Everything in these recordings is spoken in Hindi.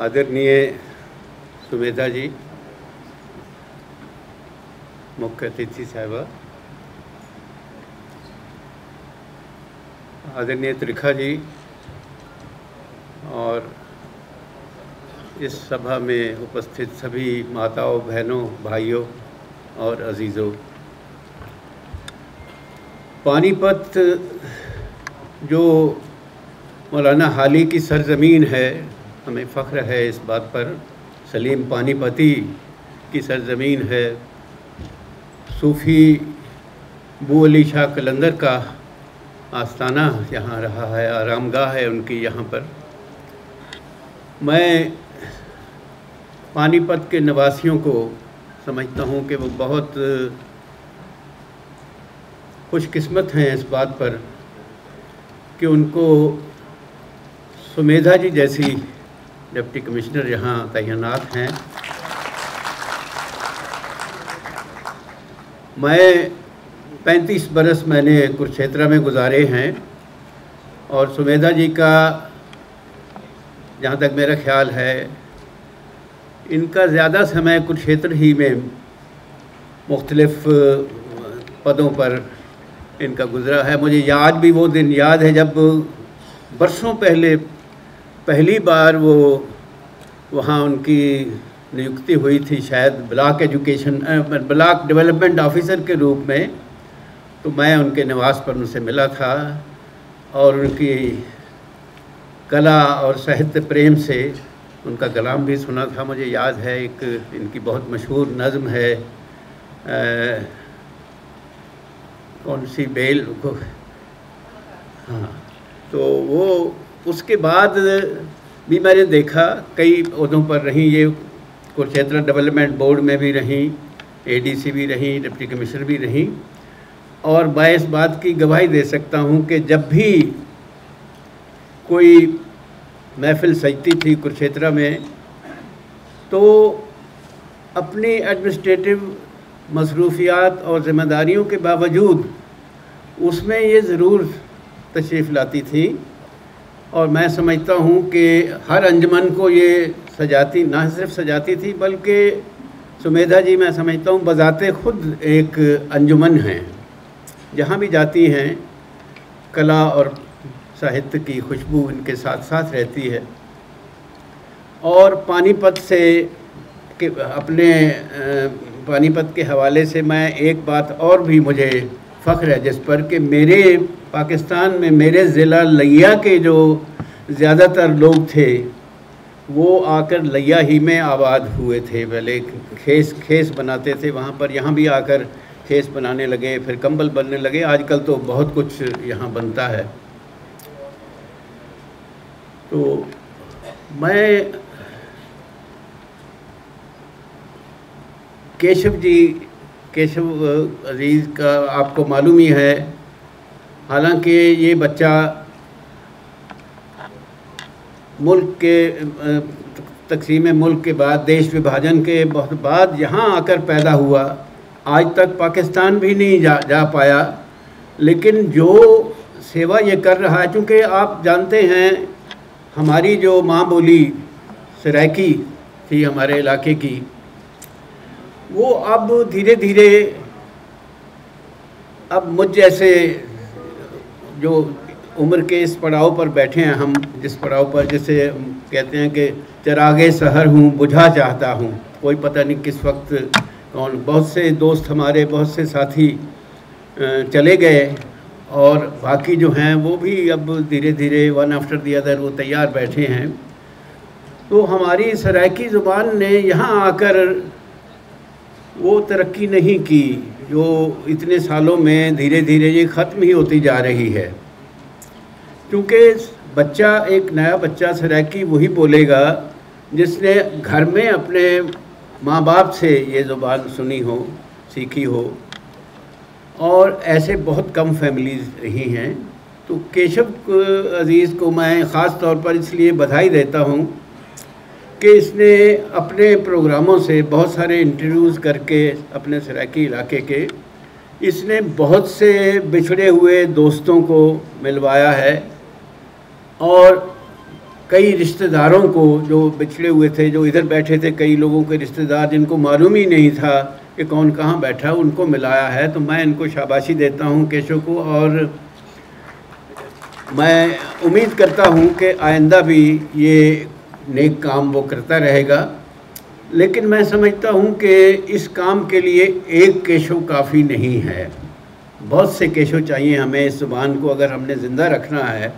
आदरणीय सुमेधा जी, मुख्य अतिथि साहबा, आदरणीय त्रिखा जी और इस सभा में उपस्थित सभी माताओं, बहनों, भाइयों और अजीज़ों। पानीपत जो मौलाना हाली की सरज़मीन है हमें फ़ख्र है इस बात पर। सलीम पानीपति की सरज़मीन है। सूफ़ी बू अली शाह कलंदर का आस्थाना यहाँ रहा है, आरामगाह है उनकी यहाँ पर। मैं पानीपत के निवासियों को समझता हूँ कि वो बहुत खुशकस्मत हैं इस बात पर कि उनको सुमेधा जी जैसी डिप्टी कमिश्नर यहाँ तैनात हैं। मैं 35 बरस मैंने कुरुक्षेत्र में गुजारे हैं और सुमेधा जी का जहाँ तक मेरा ख्याल है, इनका ज़्यादा समय कुरुक्षेत्र ही में मुख्तलफ़ पदों पर इनका गुज़रा है। मुझे याद भी वो दिन याद है जब बरसों पहले पहली बार वो वहाँ उनकी नियुक्ति हुई थी शायद block education block development officer के रूप में तो मैं उनके निवास पर उनसे मिला था और उनकी कला और साहित्य प्रेम से उनका कलाम भी सुना था। मुझे याद है एक इनकी बहुत मशहूर नज़म है आ, कौन सी बेल को हाँ तो वो उसके बाद भी मैंने देखा, कई पदों पर रही, ये कुरुक्षेत्र डेवलपमेंट बोर्ड में भी रहीं एडीसी भी रहीं, डिप्टी कमिश्नर भी रहीं, और मैं इस बात की गवाही दे सकता हूँ कि जब भी कोई महफिल सजती थी कुरुक्षेत्र में तो अपनी एडमिनिस्ट्रेटिव मसरूफियात और ज़िम्मेदारियों के बावजूद, उसमें ये ज़रूर तशरीफ़ लाती थी और मैं समझता हूँ कि हर अंजमन को ये सजाती, ना सिर्फ़ सजाती थी, बल्कि सुमेधा जी, मैं समझता हूँ, बजाते खुद एक अंजुमन हैं। जहाँ भी जाती हैं, कला और साहित्य की खुशबू इनके साथ साथ रहती है। और पानीपत से के, अपने पानीपत के हवाले से मैं एक बात और भी, मुझे फ़ख्र है, जिस पर कि मेरे पाकिस्तान में मेरे ज़िला लिया के जो ज़्यादातर लोग थे, वो आकर लिया ही में आबाद हुए थे। पहले खेस खेस बनाते थे, वहाँ पर यहाँ भी आकर खेस बनाने लगे, फिर कंबल बनने लगे। आजकल तो बहुत कुछ यहाँ बनता है। तो मैं केशव जी, केशव अज़ीज़ का आपको मालूम ही है हालाँकि ये बच्चा मुल्क के तकसीम मुल्क के बाद, देश विभाजन के बहुत बाद यहाँ आकर पैदा हुआ। आज तक पाकिस्तान भी नहीं जा जा पाया। लेकिन जो सेवा ये कर रहा है, चूँकि आप जानते हैं, हमारी जो माँ बोली सराकी थी हमारे इलाके की, वो अब धीरे धीरे अब मुझ जैसे जो उम्र के इस पड़ाव पर बैठे हैं, हम जिस पड़ाव पर जैसे कहते हैं कि चरागे शहर हूँ, बुझा चाहता हूँ। कोई पता नहीं किस वक्त कौन। बहुत से दोस्त हमारे, बहुत से साथी चले गए और बाकी जो हैं, वो भी अब धीरे धीरे वन आफ्टर दी अदर वो तैयार बैठे हैं। तो हमारी सराइकी ज़ुबान ने यहाँ आकर वो तरक्की नहीं की, जो इतने सालों में धीरे धीरे ये ख़त्म ही होती जा रही है। क्योंकि बच्चा, एक नया बच्चा सराकी वही बोलेगा, जिसने घर में अपने माँ बाप से ये ज़ुबान सुनी हो, सीखी हो। और ऐसे बहुत कम फैमिलीज़ रही हैं। तो केशव अज़ीज़ को मैं ख़ास तौर पर इसलिए बधाई देता हूँ कि इसने अपने प्रोग्रामों से बहुत सारे इंटरव्यूज़ करके अपने सराकी इलाके के, इसने बहुत से बिछड़े हुए दोस्तों को मिलवाया है और कई रिश्तेदारों को जो बिछड़े हुए थे, जो इधर बैठे थे, कई लोगों के रिश्तेदार जिनको मालूम ही नहीं था कि कौन कहाँ बैठा, उनको मिलाया है। तो मैं इनको शाबाशी देता हूँ केशव को और मैं उम्मीद करता हूँ कि आइंदा भी ये नेक काम वो करता रहेगा। लेकिन मैं समझता हूँ कि इस काम के लिए एक केशव काफ़ी नहीं है। बहुत से केशव चाहिए हमें इस ज़ुबान को अगर हमने ज़िंदा रखना है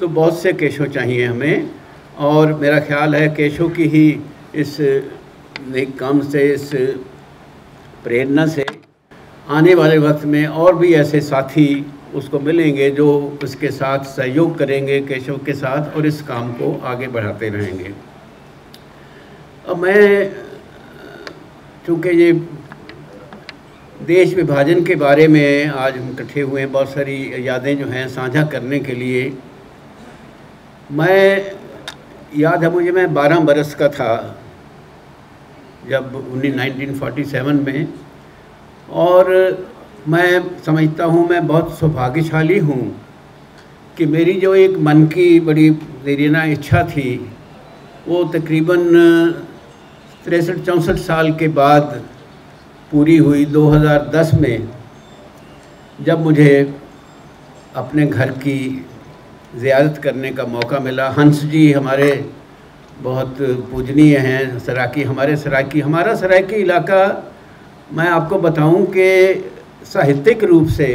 तो बहुत से केशव चाहिए हमें। और मेरा ख्याल है केशव की ही इस नेक काम से, इस प्रेरणा से आने वाले वक्त में और भी ऐसे साथी उसको मिलेंगे, जो उसके साथ सहयोग करेंगे केशव के साथ और इस काम को आगे बढ़ाते रहेंगे। अब मैं, चूँकि ये देश विभाजन के बारे में आज हम इकट्ठे हुए हैं, बहुत सारी यादें जो हैं साझा करने के लिए, मैं, याद है मुझे, मैं 12 बरस का था जब नाइनटीन फोर्टी सेवन में और मैं समझता हूँ, मैं बहुत सौभाग्यशाली हूँ कि मेरी जो एक मन की बड़ी देरीना इच्छा थी, वो तकरीबन तिरसठ, चौंसठ साल के बाद पूरी हुई 2010 में, जब मुझे अपने घर की ज़्यादत करने का मौका मिला। हंस जी हमारे बहुत पूजनीय हैं, सराकी, हमारे सराकी, हमारा सराकी इलाका, मैं आपको बताऊँ कि साहित्यिक रूप से,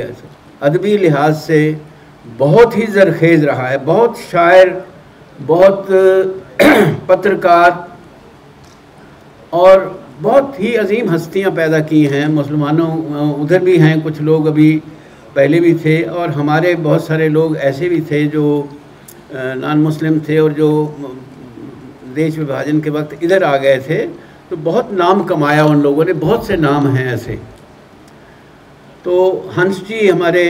अदबी लिहाज से बहुत ही जरखेज़ रहा है। बहुत शायर, बहुत, पत्रकार और बहुत ही अजीम हस्तियाँ पैदा की हैं। मुसलमानों, उधर भी हैं, कुछ लोग अभी पहले भी थे और हमारे बहुत सारे लोग ऐसे भी थे जो नॉन मुस्लिम थे और जो देश विभाजन के वक्त इधर आ गए थे। तो बहुत नाम कमाया उन लोगों ने, बहुत से नाम हैं ऐसे। तो हंस जी हमारे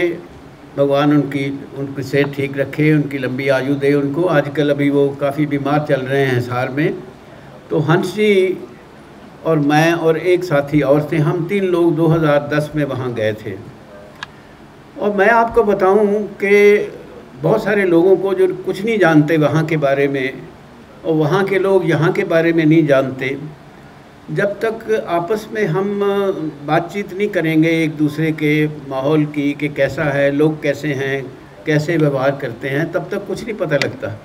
भगवान उनकी उनकी सेहत ठीक रखे, उनकी लंबी आयु दे उनको। आजकल अभी वो काफ़ी बीमार चल रहे हैं सार में। तो हंस जी और मैं और एक साथी और थे, हम तीन लोग 2010 में वहाँ गए थे। और मैं आपको बताऊँ कि बहुत सारे लोगों को जो कुछ नहीं जानते वहाँ के बारे में, और वहाँ के लोग यहाँ के बारे में नहीं जानते। जब तक आपस में हम बातचीत नहीं करेंगे एक दूसरे के माहौल की कि कैसा है, लोग कैसे हैं, कैसे व्यवहार करते हैं, तब तक कुछ नहीं पता लगता।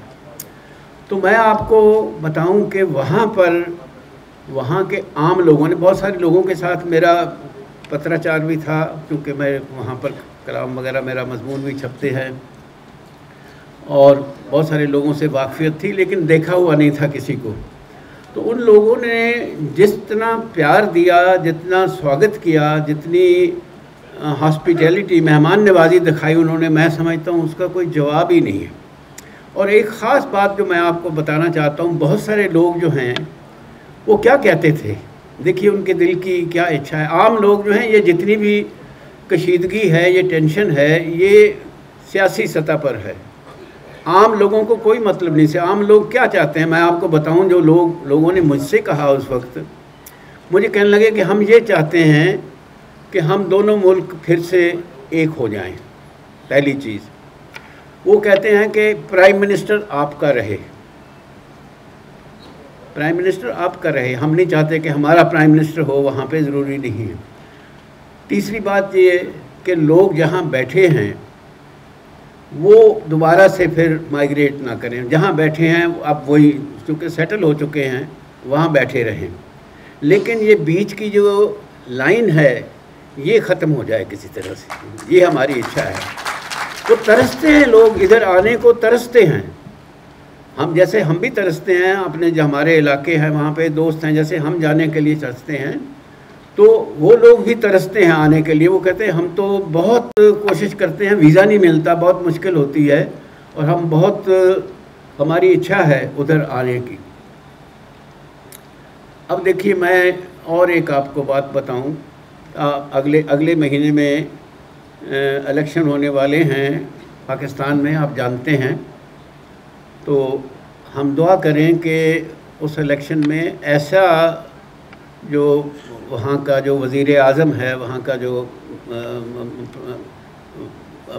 तो मैं आपको बताऊँ कि वहाँ पर, वहाँ के आम लोगों ने, बहुत सारे लोगों के साथ मेरा पत्राचार भी था, क्योंकि मैं वहाँ पर कलाम वगैरह मेरा मजमून भी छपते हैं। और बहुत सारे लोगों से वाकफियत थी, लेकिन देखा हुआ नहीं था किसी को। तो उन लोगों ने जितना प्यार दिया, जितना स्वागत किया, जितनी हॉस्पिटैलिटी मेहमान नवाजी दिखाई उन्होंने, मैं समझता हूँ उसका कोई जवाब ही नहीं है। और एक ख़ास बात जो मैं आपको बताना चाहता हूँ, बहुत सारे लोग जो हैं, वो क्या कहते थे? देखिए उनके दिल की क्या इच्छा है। आम लोग जो हैं, ये जितनी भी कशीदगी है, ये टेंशन है, ये सियासी सतह पर है। आम लोगों को कोई मतलब नहीं से आम लोग क्या चाहते हैं? मैं आपको बताऊँ, जो लोग, लोगों ने मुझसे कहा उस वक्त, मुझे कहने लगे कि हम ये चाहते हैं कि हम दोनों मुल्क फिर से एक हो जाएँ। पहली चीज़, वो कहते हैं कि प्राइम मिनिस्टर आपका रहे। प्राइम मिनिस्टर आपका रहे। हम नहीं चाहते कि हमारा प्राइम मिनिस्टर हो, वहाँ पे ज़रूरी नहीं है। तीसरी बात ये कि लोग जहाँ बैठे हैं वो दोबारा से फिर माइग्रेट ना करें। जहाँ बैठे हैं, अब वही चूँकि सेटल हो चुके हैं, वहाँ बैठे रहें। लेकिन ये बीच की जो लाइन है, ये ख़त्म हो जाए किसी तरह से। ये हमारी इच्छा है। तो तरसते हैं लोग, इधर आने को तरसते हैं। हम जैसे हम भी तरसते हैं, अपने जो हमारे इलाके हैं, वहाँ पे दोस्त हैं, जैसे हम जाने के लिए तरसते हैं तो वो लोग भी तरसते हैं आने के लिए। वो कहते हैं, हम तो बहुत कोशिश करते हैं, वीज़ा नहीं मिलता, बहुत मुश्किल होती है और हम बहुत, हमारी इच्छा है उधर आने की। अब देखिए, मैं और एक आपको बात बताऊँ। अगले अगले महीने में इलेक्शन होने वाले हैं पाकिस्तान में, आप जानते हैं। तो हम दुआ करें कि उस इलेक्शन में ऐसा जो वहाँ का जो वज़ी अज़म है, वहाँ का जो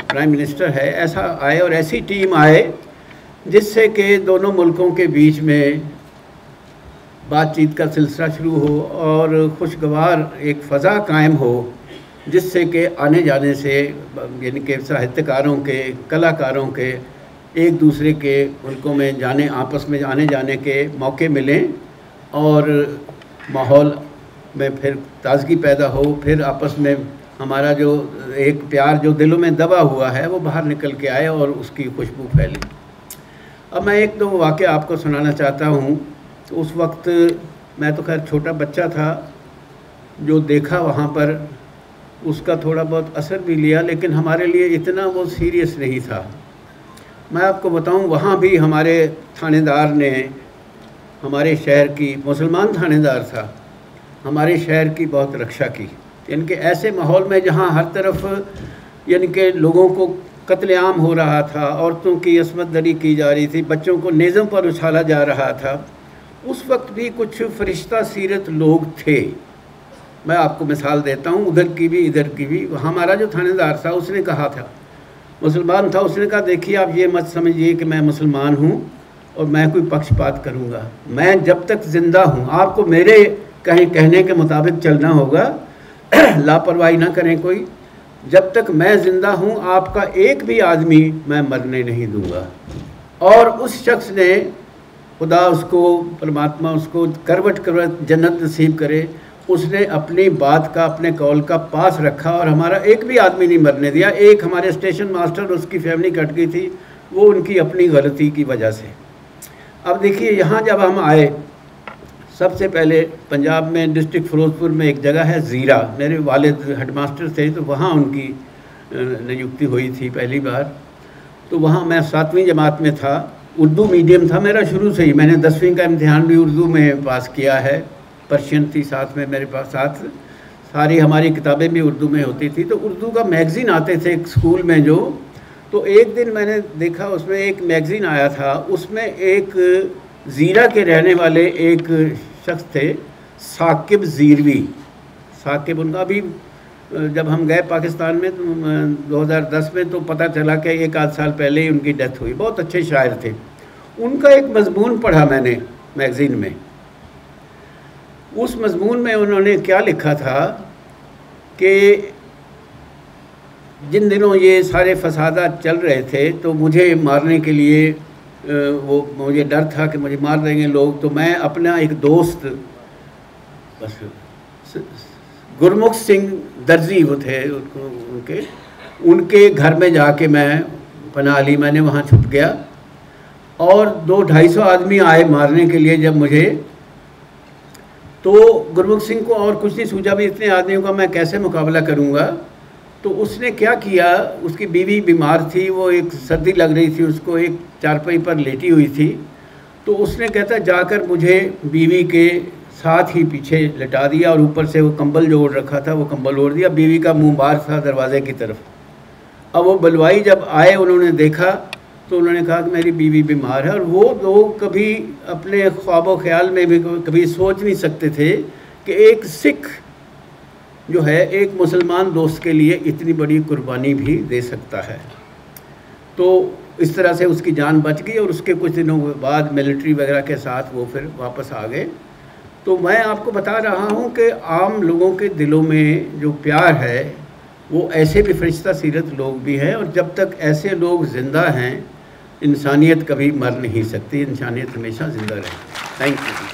प्राइम मिनिस्टर है, ऐसा आए और ऐसी टीम आए, जिससे कि दोनों मुल्कों के बीच में बातचीत का सिलसिला शुरू हो और खुशगवार एक फ़ज़ा कायम हो, जिससे कि आने जाने से, यानी कि साहित्यकारों के, कलाकारों के एक दूसरे के मुल्कों में जाने, आपस में आने जाने के मौके मिलें और माहौल में फिर ताजगी पैदा हो, फिर आपस में हमारा जो एक प्यार जो दिलों में दबा हुआ है, वो बाहर निकल के आए और उसकी खुशबू फैली। अब मैं एक दो वाक़ आपको सुनाना चाहता हूँ। तो उस वक्त मैं तो खैर छोटा बच्चा था, जो देखा वहाँ पर, उसका थोड़ा बहुत असर भी लिया, लेकिन हमारे लिए इतना वो सीरियस नहीं था। मैं आपको बताऊँ, वहाँ भी हमारे थानेदार ने हमारे शहर की मुसलमान थानेदार था, हमारे शहर की बहुत रक्षा की। यानी कि ऐसे माहौल में जहाँ हर तरफ़ यानी कि लोगों को कत्लेआम हो रहा था, औरतों की असमत दरी की जा रही थी, बच्चों को नेज़म पर उछाला जा रहा था, उस वक्त भी कुछ फरिश्ता सीरत लोग थे। मैं आपको मिसाल देता हूँ, उधर की भी, इधर की भी। हमारा जो थानेदार था, उसने कहा था, मुसलमान था, उसने कहा, देखिए, आप ये मत समझिए कि मैं मुसलमान हूँ और मैं कोई पक्षपात करूँगा। मैं जब तक ज़िंदा हूँ, आपको मेरे कहीं कहने के मुताबिक चलना होगा। लापरवाही ना करें कोई। जब तक मैं ज़िंदा हूँ, आपका एक भी आदमी मैं मरने नहीं दूँगा। और उस शख्स ने खुदा उसको, परमात्मा उसको करवट करवट जन्नत नसीब करे। उसने अपनी बात का, अपने कॉल का पास रखा और हमारा एक भी आदमी नहीं मरने दिया। एक हमारे स्टेशन मास्टर उसकी फैमिली कट गई थी। वो उनकी अपनी गलती की वजह से। अब देखिए, यहाँ जब हम आए, सबसे पहले पंजाब में डिस्ट्रिक्ट फिरोजपुर में एक जगह है ज़ीरा मेरे वालिद हेडमास्टर थे तो वहाँ उनकी नियुक्ति हुई थी पहली बार। तो वहाँ मैं सातवीं जमात में था। उर्दू मीडियम था मेरा शुरू से ही। मैंने दसवीं का इम्तहान भी उर्दू में पास किया है। पर्शियन थी साथ में मेरे पास, साथ। सारी हमारी किताबें भी उर्दू में होती थी। तो उर्दू का मैगज़ीन आते थे एक स्कूल में जो तो एक दिन मैंने देखा, उसमें एक मैगज़ीन आया था, उसमें एक ज़ीरा के रहने वाले एक शख्स थे, साकिब ज़ीरवी। साकिब उनका अभी जब हम गए पाकिस्तान में तो 2010 में तो पता चला कि एक आध साल पहले ही उनकी डेथ हुई। बहुत अच्छे शायर थे। उनका एक मजमून पढ़ा मैंने मैगज़ीन में। उस मजमून में उन्होंने क्या लिखा था कि जिन दिनों ये सारे फसादा चल रहे थे तो मुझे मारने के लिए वो मुझे डर था कि मुझे मार देंगे लोग तो मैं अपना एक दोस्त, बस गुरमुख सिंह दर्जी वो थे उनको, उनके उनके घर में जाके मैं पना ली, मैंने वहाँ छुप गया। और दो ढाई सौ आदमी आए मारने के लिए जब मुझे तो गुरमुख सिंह को और कुछ नहीं सूझा भी इतने आदमियों का मैं कैसे मुकाबला करूँगा? तो उसने क्या किया? उसकी बीवी बीमार थी, वो एक सर्दी लग रही थी, उसको एक चारपाई पर लेटी हुई थी। तो उसने कहता, जाकर मुझे बीवी के साथ ही पीछे लटा दिया और ऊपर से वो कंबल जो ओढ़ रखा था, वो कंबल ओढ़ दिया, बीवी का मुँह बाहर था दरवाजे की तरफ़। अब वो बलवाई जब आए, उन्होंने देखा तो उन्होंने कहा कि मेरी बीवी बीमार है। और वो लोग कभी अपने ख्वाब, ख्याल में भी कभी सोच नहीं सकते थे कि एक सिख जो है, एक मुसलमान दोस्त के लिए इतनी बड़ी कुर्बानी भी दे सकता है। तो इस तरह से उसकी जान बच गई और उसके कुछ दिनों बाद मिलिट्री वगैरह के साथ वो फिर वापस आ गए। तो मैं आपको बता रहा हूँ कि आम लोगों के दिलों में जो प्यार है, वो ऐसे भी फरिश्ता सीरत लोग भी हैं और जब तक ऐसे लोग ज़िंदा हैं, इंसानियत कभी मर नहीं सकती, इंसानियत हमेशा ज़िंदा रहेगी थैंक यू